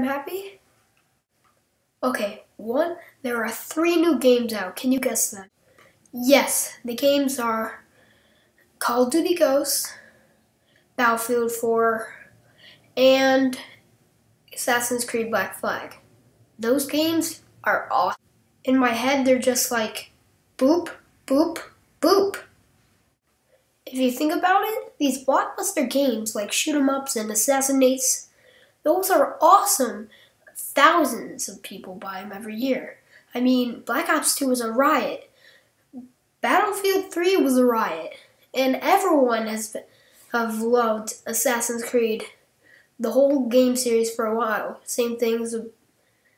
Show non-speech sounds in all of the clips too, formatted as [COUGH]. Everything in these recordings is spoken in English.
I'm happy? Okay, one, there are three new games out. Can you guess them? Yes, the games are Call of Duty Ghosts, Battlefield 4, and Assassin's Creed Black Flag. Those games are awesome. In my head, they're just like boop, boop, boop. If you think about it, these blockbuster games like shoot 'em ups and assassinates, those are awesome. Thousands of people buy them every year. I mean, Black Ops 2 was a riot. Battlefield 3 was a riot. And everyone has have loved Assassin's Creed, the whole game series for a while. Same things,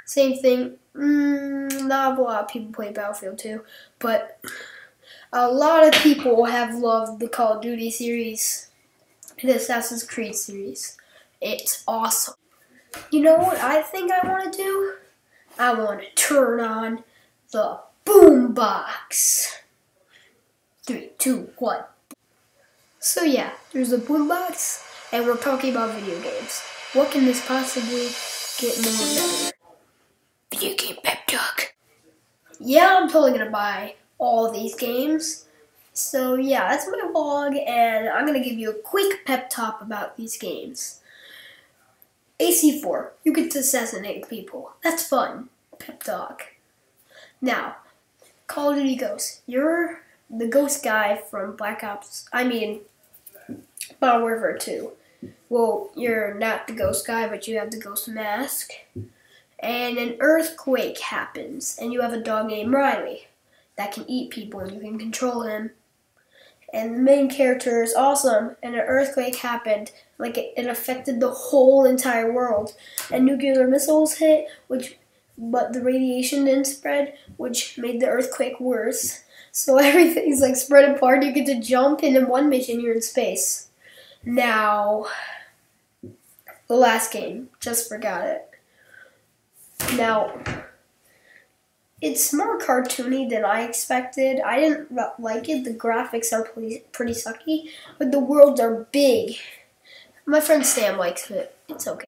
same thing. Mm, not a lot of people play Battlefield 2, but a lot of people have loved the Call of Duty series, the Assassin's Creed series. It's awesome. You know what I think I want to do? I want to turn on the boombox. Three, two, one. So yeah, there's a boombox, and we're talking about video games. What can this possibly get more better? Video game pep talk. Yeah, I'm totally gonna buy all these games. So yeah, that's my vlog, and I'm gonna give you a quick pep talk about these games. AC4, you get to assassinate people. That's fun. Pep talk. Now, Call of Duty Ghosts. You're the ghost guy from Black Ops. I mean, Modern Warfare 2. Well, you're not the ghost guy, but you have the ghost mask. And an earthquake happens, and you have a dog named Riley that can eat people, and you can control him. And the main character is awesome, and an earthquake happened. Like, it, it affected the whole entire world. And nuclear missiles hit, which but the radiation didn't spread, which made the earthquake worse. So [LAUGHS] everything's like spread apart. You get to jump, and in one mission, you're in space. Now, the last game, just forgot it. Now, it's more cartoony than I expected. I didn't like it. The graphics are pretty, sucky, but the worlds are big. My friend Sam likes it. It's okay.